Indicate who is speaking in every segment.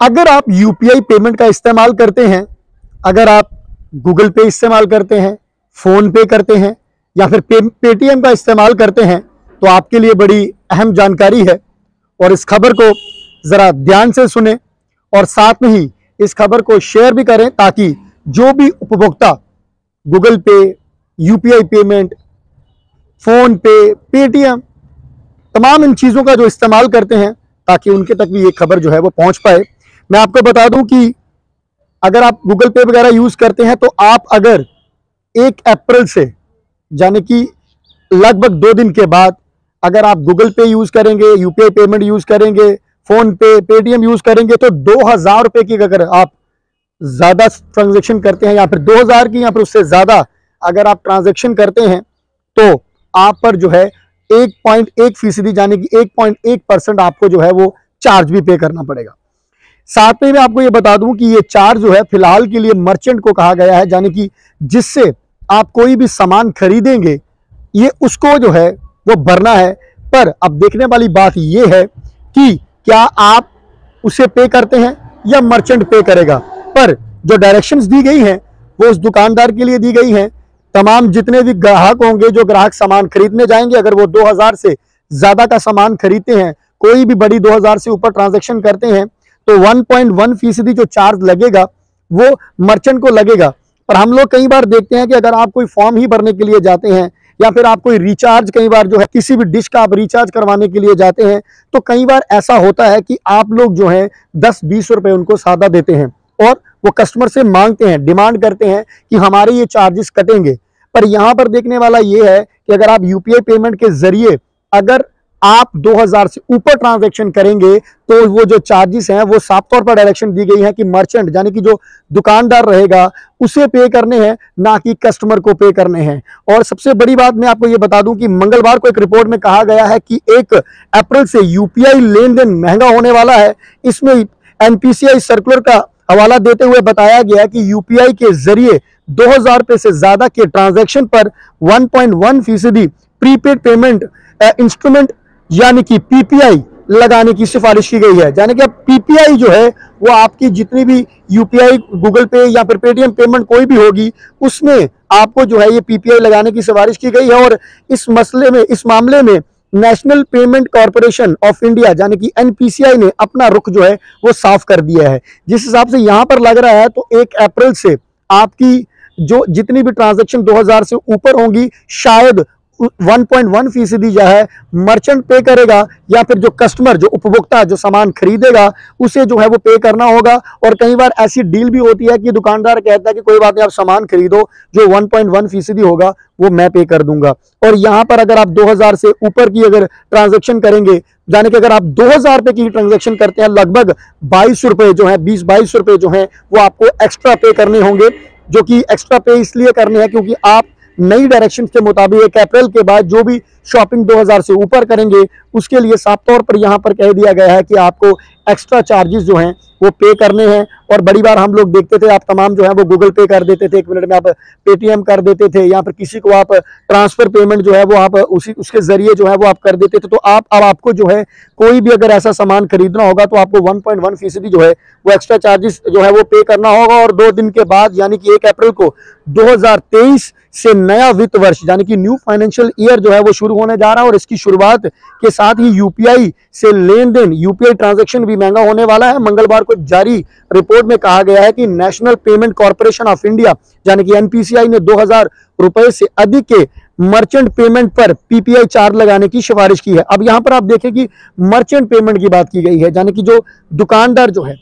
Speaker 1: अगर आप UPI payment का इस्तेमाल करते हैं अगर आप गूगल पे इस्तेमाल करते हैं फ़ोन पे करते हैं या फिर पे, पेटीएम का इस्तेमाल करते हैं तो आपके लिए बड़ी अहम जानकारी है। और इस खबर को ज़रा ध्यान से सुने और साथ में ही इस खबर को शेयर भी करें ताकि जो भी उपभोक्ता Google Pay UPI payment PhonePe Paytm तमाम इन चीज़ों का जो इस्तेमाल करते हैं ताकि उनके तक भी ये खबर जो है वो पहुँच पाए। मैं आपको बता दूँ कि अगर आप गूगल पे वगैरह यूज़ करते हैं तो आप अगर एक अप्रैल से, यानी कि लगभग दो दिन के बाद अगर आप गूगल पे यूज़ करेंगे यूपीआई पेमेंट यूज़ करेंगे फ़ोन पे पेटीएम यूज़ करेंगे तो दो हज़ार रुपये की अगर आप ज़्यादा ट्रांजेक्शन करते हैं, या फिर दो हज़ार की, या फिर उससे ज़्यादा अगर आप ट्रांजेक्शन करते हैं तो आप पर जो है एक पॉइंट एक फ़ीसदी, यानी कि एक पॉइंट एक परसेंट आपको जो है वो चार्ज भी पे करना पड़ेगा। साथ में मैं आपको ये बता दूँ कि ये चार्ज जो है, फ़िलहाल के लिए मर्चेंट को कहा गया है, यानी कि जिससे आप कोई भी सामान खरीदेंगे, ये उसको जो है, वो भरना है। पर अब देखने वाली बात ये है कि क्या आप उसे पे करते हैं या मर्चेंट पे करेगा? पर जो डायरेक्शंस दी गई हैं, वो उस दुकानदार के लिए दी गई हैं। तमाम जितने भी ग्राहक होंगे, जो ग्राहक सामान खरीदने जाएँगे, अगर वो 2000 से ज़्यादा का सामान खरीदते हैं, कोई भी बड़ी 2000 से ऊपर ट्रांजैक्शन करते हैं तो 1.1 फ़ीसदी जो चार्ज लगेगा, वो मर्चेंट को लगेगा। पर हम लोग कई बार देखते हैं कि अगर आप कोई फॉर्म ही भरने के लिए जाते हैं, या फिर आप कोई रिचार्ज कई बार जो है, किसी भी डिश का आप रिचार्ज करवाने के लिए जाते हैं तो कई बार ऐसा होता है कि आप लोग जो है, दस बीस रुपए उनको सादा देते हैं और वो कस्टमर से मांगते हैं डिमांड करते हैं कि हमारे ये चार्जेस कटेंगे। पर यहाँ पर देखने वाला ये है कि अगर आप यूपीआई पेमेंट के ज़रिए अगर आप 2000 से ऊपर ट्रांजैक्शन करेंगे तो वो जो चार्जेस हैं, वो साफ़ तौर पर डायरेक्शन दी गई है कि मर्चेंट यानी कि जो दुकानदार रहेगा, उसे पे करने हैं, ना कि कस्टमर को पे करने हैं। और सबसे बड़ी बात मैं आपको ये बता दूँ कि मंगलवार को एक रिपोर्ट में कहा गया है कि एक अप्रैल से यूपीआई लेन देन महँगा होने वाला है। इसमें एनपीसीआई सर्कुलर का हवाला देते हुए बताया गया कि यूपीआई के ज़रिए दो हज़ार से ज़्यादा के ट्रांजैक्शन पर 1.1 फ़ीसदी प्रीपेड पेमेंट इंस्ट्रूमेंट यानी कि पीपीआई लगाने की सिफारिश की गई है। यानी कि अब पीपीआई जो है, वो आपकी जितनी भी यूपीआई, गूगल पे या फिर पेटीएम पेमेंट कोई भी होगी, उसमें आपको जो है ये पीपीआई लगाने की सिफारिश की गई है और इस मसले में, इस मामले में national payment corporation of India, यानी कि एनपीसीआई ने अपना रुख जो है, वो साफ़ कर दिया है। जिस हिसाब से यहाँ पर लग रहा है तो एक अप्रैल से आपकी जो जितनी भी ट्रांजैक्शन 2000 से ऊपर होंगी, शायद 1.1 फ़ीसदी जो है मर्चेंट पे करेगा या फिर जो कस्टमर जो उपभोक्ता, जो सामान खरीदेगा, उसे जो है वो पे करना होगा। और कई बार ऐसी डील भी होती है कि दुकानदार कहता है कि कोई बात नहीं, आप सामान खरीदो, जो 1.1 फ़ीसदी होगा, वो मैं पे कर दूँगा। और यहाँ पर अगर आप 2000 से ऊपर की अगर ट्रांजेक्शन करेंगे, यानी कि अगर आप 2000 रुपए की ट्रांजेक्शन करते हैं, लगभग बाईस रुपए जो है, बीस बाईस रुपए जो है, वो आपको एक्स्ट्रा पे करने होंगे, जो कि एक्स्ट्रा पे इसलिए करने हैं क्योंकि आप नई डायरेक्शन के मुताबिक अप्रैल के बाद जो भी शॉपिंग 2000 से ऊपर करेंगे। उसके लिए साफ़ तौर पर यहाँ पर कह दिया गया है कि आपको एक्स्ट्रा चार्जेस जो हैं, वो पे करने हैं। और बड़ी बार हम लोग देखते थे, आप तमाम जो है, वो गूगल पे कर देते थे। एक मिनट में आप पेटीएम कर देते थे, या फिर किसी को आप ट्रांसफ़र पेमेंट जो है, वो आप उसी, उसके ज़रिए जो है, वो आप कर देते थे। तो आप, अब आपको जो है, कोई भी अगर ऐसा सामान खरीदना होगा तो आपको वन पॉइंट वन फ़ीसदी जो है, वो एक्स्ट्रा चार्जेस जो है, वो पे करना होगा। और दो दिन के बाद, यानी कि एक अप्रैल को, दो हज़ार तेईस से नया वित्त वर्ष, यानी कि न्यू फाइनेंशियल ईयर जो है, वो शुरू होने जा रहा है और इसकी शुरुआत के साथ ही यूपीआई से लेन देन यूपीआई ट्रांजेक्शन भी महँगा होने वाला है। मंगलवार को जारी रिपोर्ट में कहा गया है कि national payment corporation of India यानी कि एनपीसीआई ने दो हज़ार रुपए से अधिक के मर्चेंट पेमेंट पर पीपीआई चार्ज लगाने की सिफारिश की है। अब यहाँ पर आप देखें कि मर्चेंट पेमेंट की बात की गई है, यानी कि जो दुकानदार जो है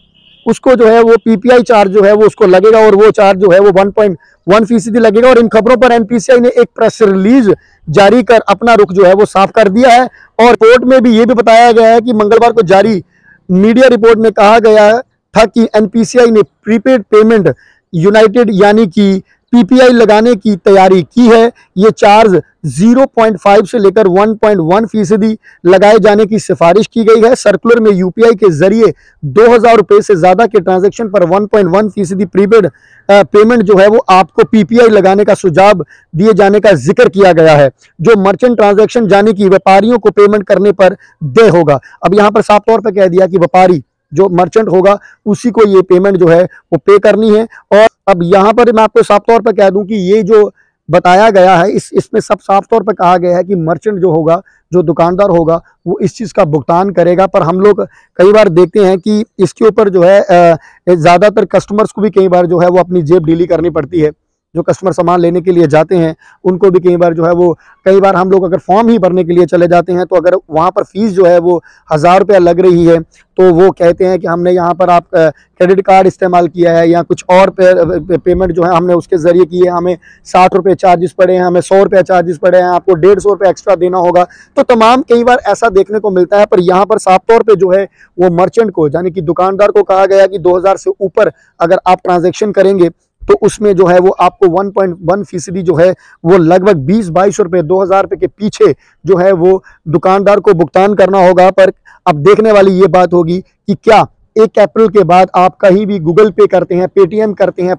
Speaker 1: उसको जो है वो पीपीआई चार्ज जो है वो उसको लगेगा और वो चार्ज जो है वो 1.1 फ़ीसदी लगेगा और इन खबरों पर एनपीसीआई ने एक प्रेस रिलीज़ जारी कर अपना रुख जो है वो साफ़ कर दिया है। और कोर्ट में भी ये भी बताया गया है कि मंगलवार को जारी मीडिया रिपोर्ट में कहा गया था कि एनपीसीआई ने प्रीपेड पेमेंट यूनाइटेड यानी कि पीपीआई लगाने की तैयारी की है। ये चार्ज 0.5 से लेकर 1.1 फ़ीसदी लगाए जाने की सिफारिश की गई है। सर्कुलर में यूपीआई के ज़रिए दो हज़ार रुपए से ज़्यादा के ट्रांजैक्शन पर 1.1 फ़ीसदी प्रीपेड पेमेंट जो है वो आपको पीपीआई लगाने का सुझाव दिए जाने का ज़िक्र किया गया है। जो मर्चेंट ट्रांजेक्शन जाने की व्यापारियों को पेमेंट करने पर दे होगा। अब यहाँ पर साफ़ तौर पर कह दिया कि व्यापारी जो मर्चेंट होगा, उसी को ये पेमेंट जो है वो पे करनी है। और अब यहाँ पर मैं आपको साफ़ तौर पर कह दूँ कि ये जो बताया गया है। इस, इसमें सब साफ़ तौर पर कहा गया है कि मर्चेंट जो होगा, जो दुकानदार होगा, वो इस चीज़ का भुगतान करेगा। पर हम लोग कई बार देखते हैं कि इसके ऊपर जो है ज़्यादातर कस्टमर्स को भी कई बार जो है वो अपनी जेब डीली करनी पड़ती है। जो कस्टमर सामान लेने के लिए जाते हैं उनको भी कई बार जो है वो कई बार हम लोग अगर फॉर्म ही भरने के लिए चले जाते हैं तो अगर वहाँ पर फ़ीस जो है वो हज़ार रुपया लग रही है तो वो कहते हैं कि हमने यहाँ पर आप क्रेडिट कार्ड इस्तेमाल किया है या कुछ और पे, पेमेंट जो है हमने उसके ज़रिए की है। हमें साठ रुपये चार्जेस पड़े हैं हमें सौ रुपये चार्जेस पड़े हैं आपको डेढ़ सौ रुपये एक्स्ट्रा देना होगा। तो तमाम कई बार ऐसा देखने को मिलता है पर यहाँ पर साफ़ तौर पर जो है वो मर्चेंट को यानी कि दुकानदार को कहा गया कि दो हज़ार से ऊपर अगर आप ट्रांजेक्शन करेंगे तो उसमें जो है वो आपको 1.1 फ़ीसदी जो है वो लगभग बीस बाईस रुपये दो हज़ार रुपये के पीछे जो है वो दुकानदार को भुगतान करना होगा। पर अब देखने वाली ये बात होगी कि क्या एक अप्रैल के बाद आप कहीं भी गूगल पे करते हैं पेटीएम करते हैं,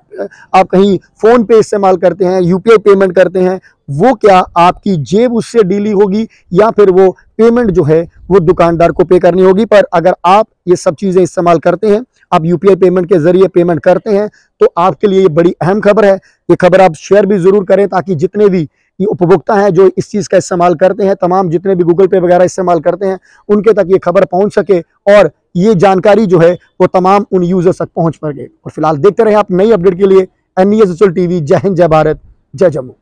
Speaker 1: आप कहीं फ़ोन पे इस्तेमाल करते हैं यूपीआई पेमेंट करते हैं, वो क्या आपकी जेब उससे डीली होगी या फिर वो पेमेंट जो है, वो दुकानदार को पे करनी होगी। पर अगर आप ये सब चीज़ें इस्तेमाल करते हैं, आप यूपीआई पेमेंट के ज़रिए पेमेंट करते हैं तो आपके लिए ये बड़ी अहम खबर है। ये खबर आप शेयर भी ज़रूर करें ताकि जितने भी ये उपभोक्ता हैं जो इस चीज़ का इस्तेमाल करते हैं, तमाम जितने भी गूगल पे वगैरह इस्तेमाल करते हैं, उनके तक ये खबर पहुँच सके और ये जानकारी जो है वो तमाम उन यूज़र्स तक पहुँच सके और फ़िलहाल देखते रहे आप नई अपडेट के लिए एन एस एस टीवी जय हिंद, जय भारत, जय जम्मू।